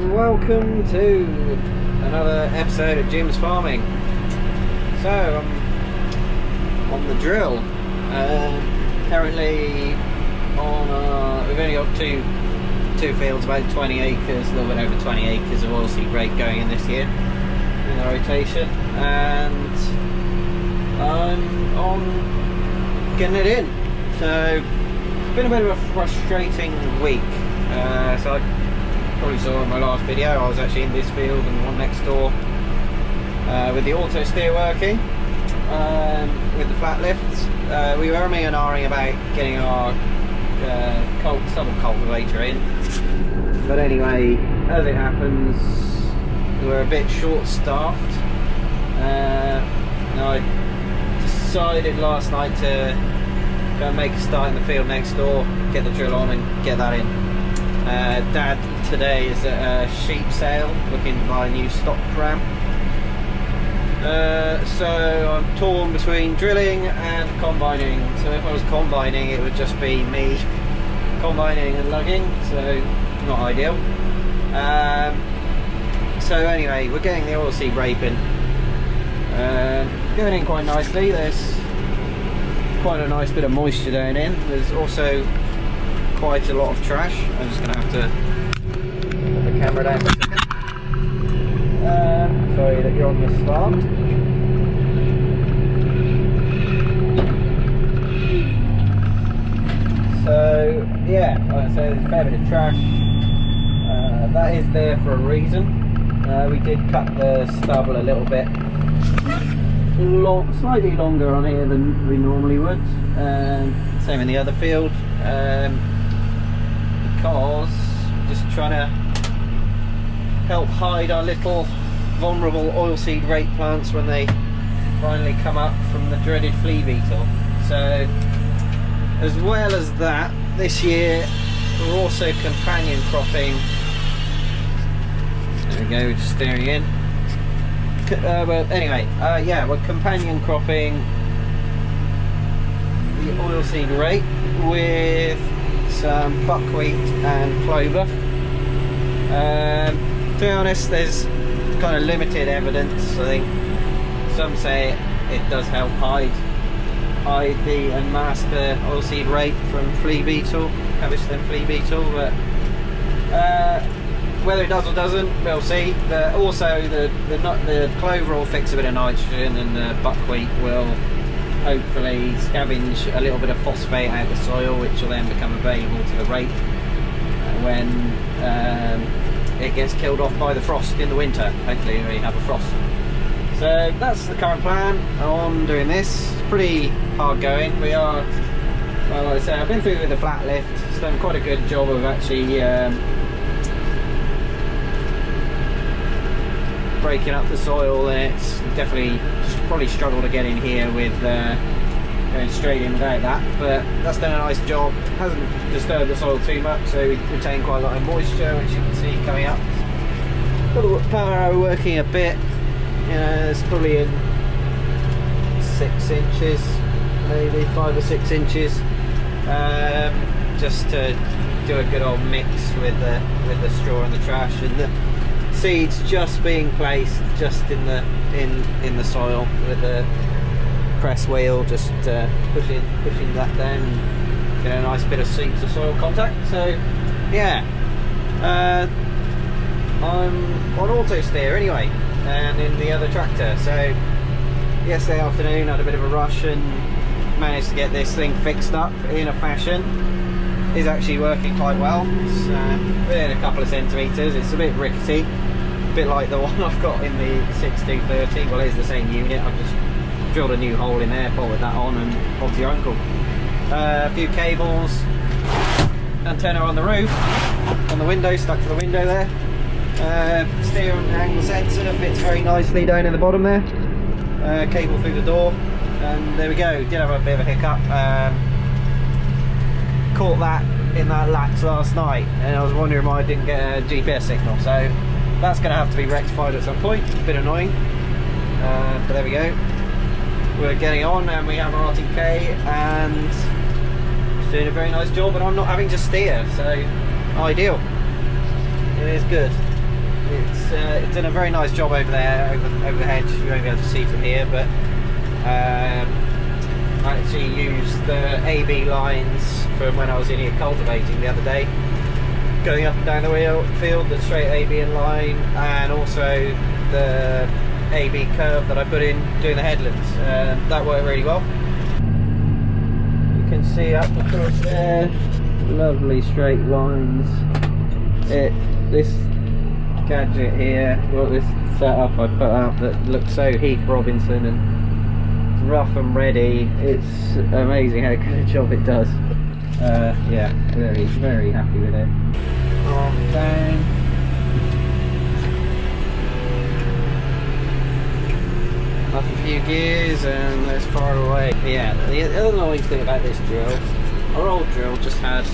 and welcome to another episode of Jim's Farming. So I'm on the drill. Uh, currently on we've only got two two fields, about 20 acres, a little bit over 20 acres of oilseed rape going in this year in the rotation, and I'm on getting it in. So it's been a bit of a frustrating week. Uh, so I probably saw in my last video, I was actually in this field and the one next door uh, with the auto steer working, um, with the flat lifts. Uh, we were umming and ahhing about getting our uh, cult, stubble cultivator in. But anyway, as it happens, we're a bit short-staffed. Uh, and I decided last night to go and make a start in the field next door, get the drill on and get that in. Uh, Dad today is at a sheep sale looking to buy a new stock ram. Uh, so I'm torn between drilling and combining. So if I was combining it would just be me combining and lugging, so not ideal. Um, so anyway, we're getting the oilseed seed in. Uh, going in quite nicely. There's quite a nice bit of moisture down in. There's also quite a lot of trash. I'm just going to to put the camera down for a second. Um, sorry that you're on the slant. So yeah, like I say, there's a fair bit of trash. Uh, that is there for a reason. Uh, we did cut the stubble a little bit long, slightly longer on here than we normally would. Um, same in the other field. Um, because just trying to help hide our little vulnerable oilseed rape plants when they finally come up from the dreaded flea beetle. So as well as that, this year we're also companion cropping. There we go, we're just steering in. Uh, but anyway, uh, yeah, we're companion cropping the oilseed rape with some buckwheat and clover. Um, to be honest, there's kind of limited evidence. I think some say it does help hide hide the and mask the oilseed rape from flea beetle, stem flea beetle, but uh, whether it does or doesn't, we'll see. But also, the, the the clover will fix a bit of nitrogen, and the buckwheat will hopefully scavenge a little bit of phosphate out of the soil, which will then become available to the rape when um, it gets killed off by the frost in the winter. Hopefully, we have a frost. So that's the current plan on doing this. It's pretty hard going. We are, well, like I say, I've been through with the flat lift. It's done quite a good job of actually. Um, breaking up the soil and it's definitely probably struggle to get in here with uh, going straight in without that but that's done a nice job. Hasn't disturbed the soil too much so we retain quite a lot of moisture which you can see coming up. Got the power harrow working a bit you know it's probably in six inches maybe five or six inches um, just to do a good old mix with the with the straw and the trash and the seeds just being placed just in the in in the soil with the press wheel just uh, pushing pushing that down and get a nice bit of seed to soil contact. So yeah uh, I'm on auto steer anyway and in the other tractor. So yesterday afternoon had a bit of a rush and managed to get this thing fixed up in a fashion. Is actually working quite well. It's uh, within a couple of centimeters it's a bit rickety a bit like the one I've got in the 6230 well it's the same unit I've just drilled a new hole in there, bolted that on, and off to your uncle. Uh, a few cables, antenna on the roof, on the window, stuck to the window there. Uh, steering angle sensor fits very nicely down in the bottom there. Uh, cable through the door, and there we go. Did have a bit of a hiccup. Um, caught that in that latch last night, and I was wondering why I didn't get a GPS signal. So that's going to have to be rectified at some point. A bit annoying, uh, but there we go. We're getting on, and we have our RTK, and it's doing a very nice job, and I'm not having to steer, so ideal. It is good. It's, uh, it's done a very nice job over there, over, over the hedge. You won't be able to see from here, but um, I actually used the AB lines from when I was in here cultivating the other day, going up and down the wheel, field, the straight AB in line, and also the AB curve that I put in doing the headlands. Uh, that worked really well. You can see up across there, lovely straight lines. It this gadget here, well this setup I put out that looks so Heath Robinson and rough and ready. It's amazing how good a job it does. Uh, yeah, very, very happy with it. Arm down. A few gears and it's far away. Yeah, the other annoying thing about this drill, our old drill just had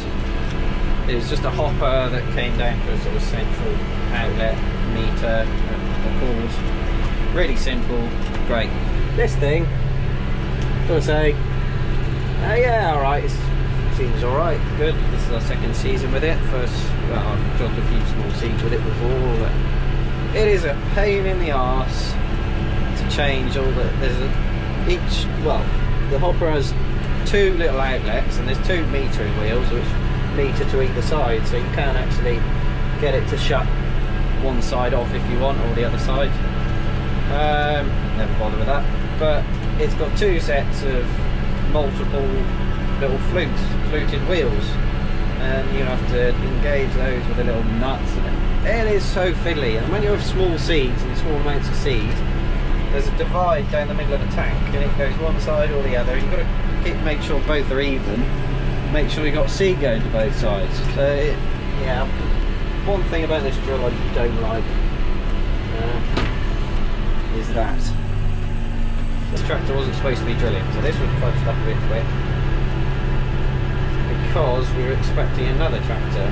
it was just a hopper that came down to a sort of central outlet meter a pause. Really simple, great. This thing, gotta say, uh, yeah, alright, seems alright, good. This is our second season with it. First, well, I've dropped a few small seeds with it before, but it is a pain in the arse to change all the, there's a, each, well, the hopper has two little outlets and there's two metering wheels which meter to either side so you can actually get it to shut one side off if you want or the other side um, never bother with that but it's got two sets of multiple little flutes fluted wheels and you have to engage those with the little nuts it is so fiddly and when you have small seeds and small amounts of seed there's a divide down the middle of the tank and it goes one side or the other you've got to keep, make sure both are even. Make sure you've got seed going to both sides. So it, yeah, one thing about this drill I don't like uh, is that this tractor wasn't supposed to be drilling, so this was up a bit quick because we were expecting another tractor.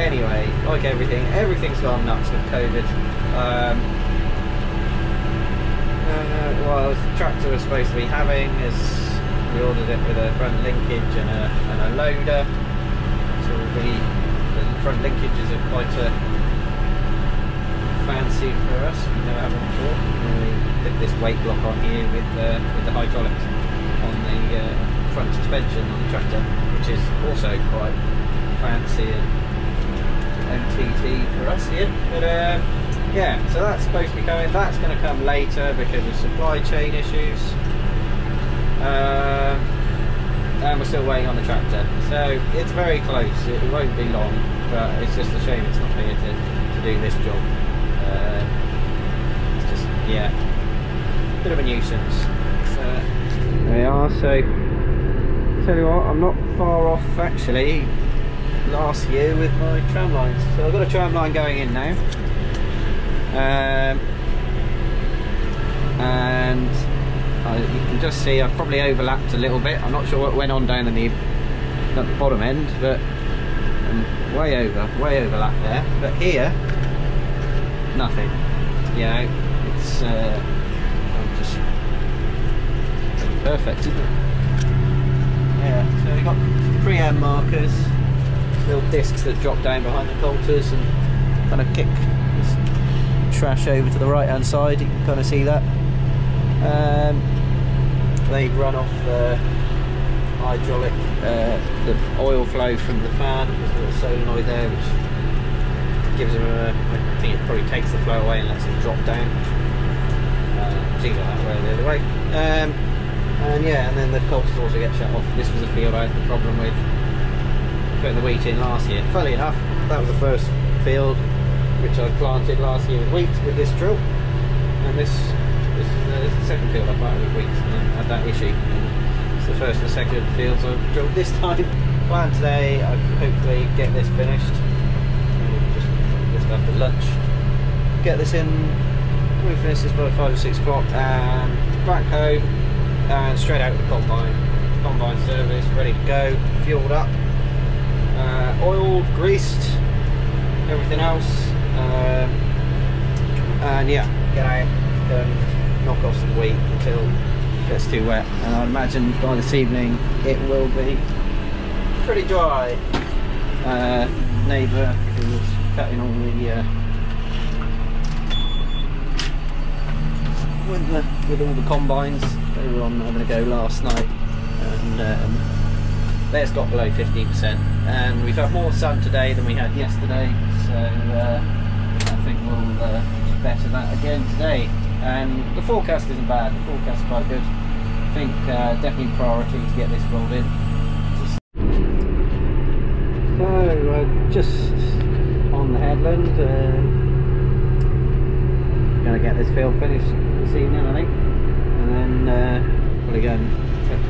Anyway, like everything, everything's gone nuts with COVID. Um, uh, well, the tractor was supposed to be having is we ordered it with a front linkage and a, and a loader. So the, the front linkages are quite a fancy for us. We never have one before. We put this weight block on here with the, with the hydraulics on the uh, front suspension on the tractor, which is also quite fancy and MTT for us here. But uh, yeah, so that's supposed to be coming. That's going to come later because of supply chain issues. Um, and we're still waiting on the tractor. So it's very close. It, won't be long, but it's just a shame it's not here to, to do this job. Uh, it's just yeah, bit of a nuisance. Uh, we are. So tell you what, I'm not far off actually last year with my tram lines. So I've got a tram line going in now. Um, and uh, you can just see I've probably overlapped a little bit. I'm not sure what went on down in the, the bottom end, but I'm way over, way overlap there. But here, nothing. You know, it's uh, just perfect, isn't it? Yeah, so we've got pre-em markers, little discs that drop down behind the coulters and kind of kick this trash over to the right hand side. You can kind of see that. Um, they run off the hydraulic, uh, the oil flow from the fan. There's a little solenoid there which gives them a, I think it probably takes the flow away and lets them drop down. Uh, that way the other way. Um, and yeah, and then the coulters also get shut off. This was a field I had the problem with putting the wheat in last year. Funnily enough, that was the first field which I planted last year with wheat with this drill. And this this fields. Uh, it's the second field I planted with wheat and I had that issue. And it's the first and second fields I've drilled this time. Plan today, I hopefully get this finished. Just, just after lunch. Get this in, we finish this by 5 or 6 o'clock and back home and straight out with the combine. Combine service, ready to go, fueled up, uh, oiled, greased, everything else. Um, and yeah, get out, and knock off some wheat until it gets too wet. And I'd imagine by this evening it will be pretty dry. Uh, neighbour who was cutting all the uh, with the with all the combines, they were on having a go last night, and um, theirs got below 15%. And we've had more sun today than we had yesterday, so uh, I think we'll uh, better that again today. And the forecast isn't bad. The forecast is quite good. I think uh, definitely priority to get this rolled in. So uh, just on the headland. Uh, gonna get this field finished this evening, I think, and then uh, we'll again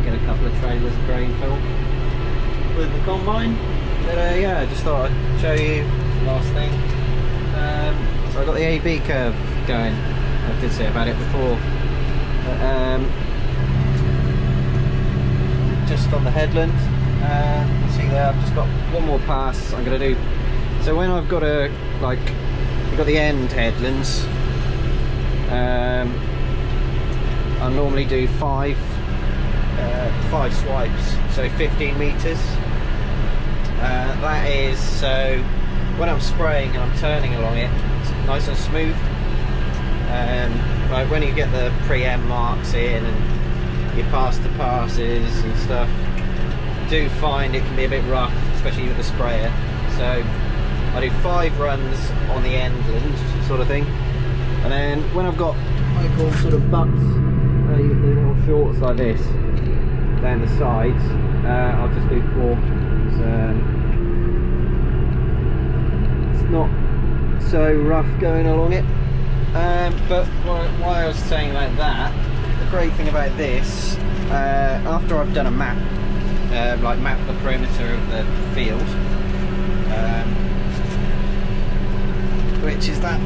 get a couple of trailers of grain filled with the combine. But uh, yeah, I just thought I'd show you the last thing. Um, so I got the AB curve going. I did say about it before. But, um, just on the headland. Uh, see there, I've just got one more pass I'm gonna do. So when I've got a like, I've got the end headlands. Um, I normally do five, uh, five swipes, so 15 meters. Uh, that is so when I'm spraying and I'm turning along it, it's nice and smooth. Um, like when you get the pre-M marks in and you pass the passes and stuff, do find it can be a bit rough, especially with the sprayer. So I do five runs on the end sort of thing, and then when I've got what sort of butts, uh, the little shorts like this down the sides, uh, I'll just do four. Um, it's not so rough going along it. Um, but why I was saying about that, the great thing about this, uh, after I've done a map, uh, like map the perimeter of the field, um, which is that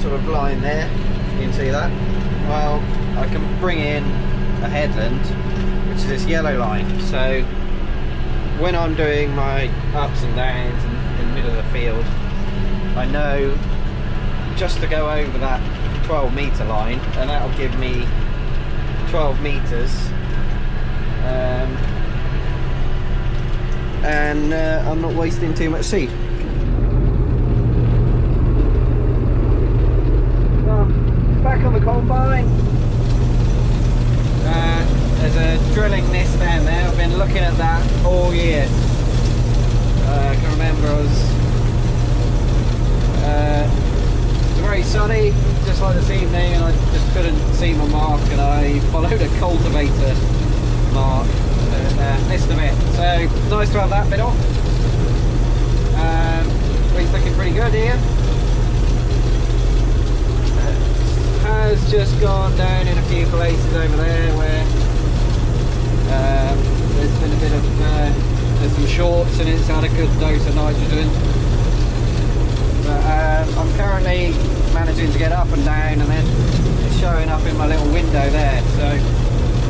sort of line there, you can see that. Well, I can bring in a headland, which is this yellow line. So when I'm doing my ups and downs in, in the middle of the field, I know just to go over that 12 meter line, and that'll give me 12 meters. Um, and uh, I'm not wasting too much seed. back on the combine there's a drilling this down there. I've been looking at that all year. Uh, I can remember I was uh, very sunny, just like this evening, and I just couldn't see my mark, and I followed a cultivator mark and uh, missed a bit. So nice to have that bit off. Um, he's looking pretty good here. has just gone down in a few places over there where um, there's been a bit of uh, there's some shorts and it's had a good dose of nitrogen. But uh, I'm currently managing to get up and down and then it's showing up in my little window there. So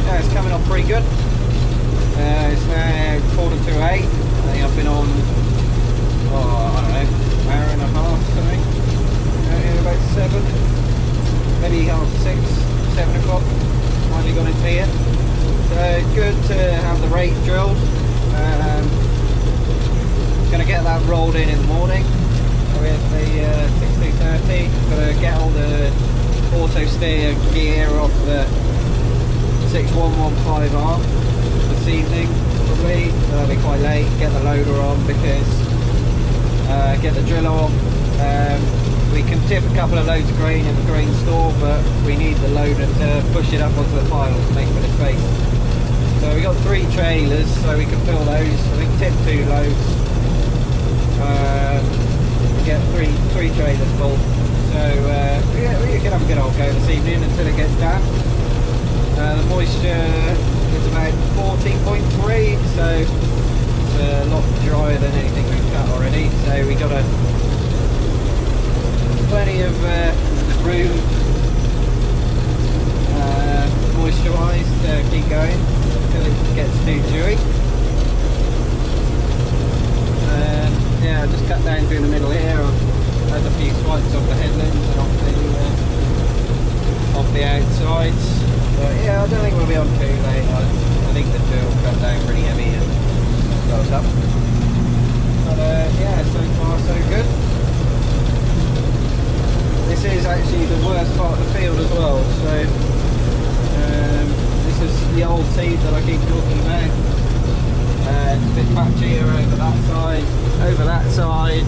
yeah, it's coming off pretty good. Uh, it's now quarter to eight. I think I've been on, oh, I don't know, hour and a half something. Uh, about seven maybe half six, seven o'clock, finally got into here. So good to have the rape drilled. Um, gonna get that rolled in in the morning with the uh, 6230. Gonna get all the auto steer gear off the 6115R this evening probably. That'll be quite late. Get the loader on because uh, get the drill on. Um, we can tip a couple of loads of grain in the grain store, but we need the loader to push it up onto the pile to make a bit of space. So we got three trailers, so we can fill those. We can tip two loads. Um, get three three trailers full. So uh, yeah, we can have a good old go this evening until it gets damp. Uh, the moisture is about 14.3, so it's a lot drier than anything we've cut already. So we got a plenty of uh, room uh, moisture-wise to keep going until it gets too dewy. And yeah, I just cut down through the middle here. I've had a few swipes off the headlands and off the uh, off the outsides. But yeah, I don't think we'll be on too late. I, I think the two will come down pretty heavy and goes up. But uh, yeah, so far so good. This is actually the worst part of the field as well. So um, this is the old seed that I keep talking about. Uh, it's a bit patchier over that side, over that side.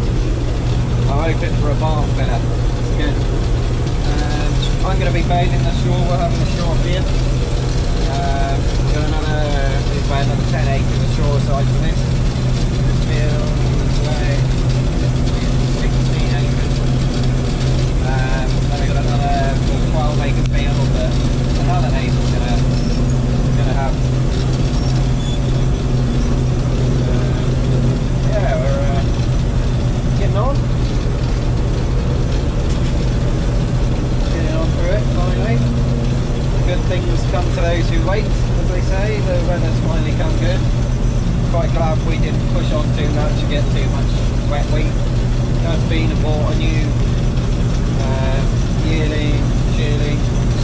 I'm for a bark better. It's good. Um, I'm going to be bathing the shore. We're having a straw here. Um, got another, about another 10 acres of straw side for this. This field is about 16 acres. Um, then I got another 12 acre field that another neighbour's gonna gonna have. Um, yeah, we're uh, getting on. Getting on through it finally. Good things come to those who wait, as they say. The weather's finally come good. Quite glad we didn't push on too much and get too much wet wheat. I've been and bought a new uh, yearly, yearly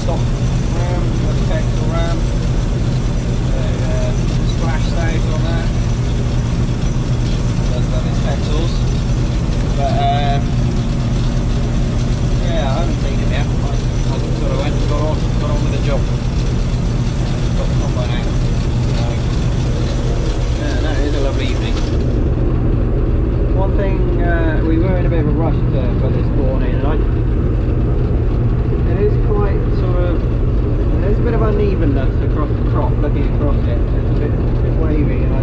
stock ram, a petrol ram. So uh, splash those on that. Does love its petrels. But um, yeah, I haven't seen him yet. I, I went and got on, got on with the job. Got the combine out. So, yeah, no, it is a lovely evening. One thing, uh, we were in a bit of a rush to, for this morning, and I, it is quite sort of, there's a bit of unevenness across the crop, looking across it. It's a bit, a bit wavy, and I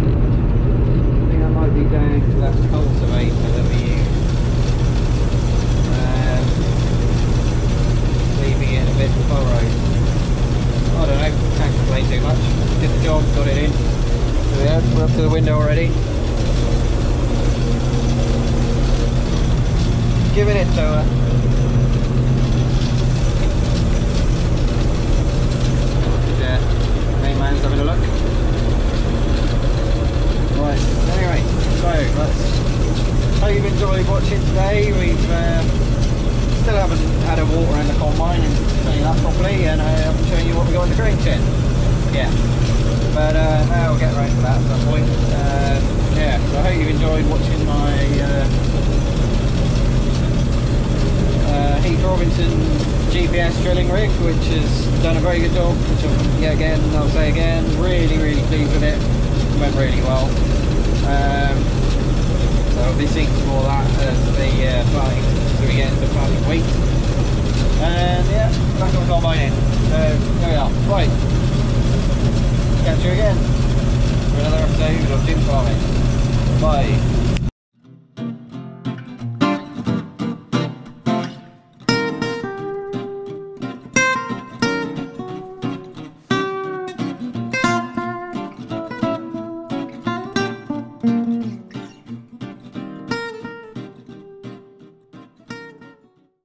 think that might be down to that cultivator that we use. Um, it a bit furrowed. I don't know, can't complain too much. Did the job, got it in. So yeah, we're up to the window already. Giving it to her. Yeah, main man's having a look. Right, anyway, so let's hope you've enjoyed watching today. We've uh, still haven't had a walk around the combine and shown you that properly, and I haven't shown you what we got in the grain shed. Yeah. But uh, now we'll get around to that at some point. Uh, yeah, so I hope you've enjoyed watching my uh, uh, Heath Robinson GPS drilling rig, which has done a very good job. I'm, again, I'll say again, really, really pleased with it. Went really well. Um, so I'll be seeing some more of that as the uh, planting, so we get into planting week. And yeah, back on combine in. So there we are. Right. Catch you again for another episode of Jim Farming. Bye.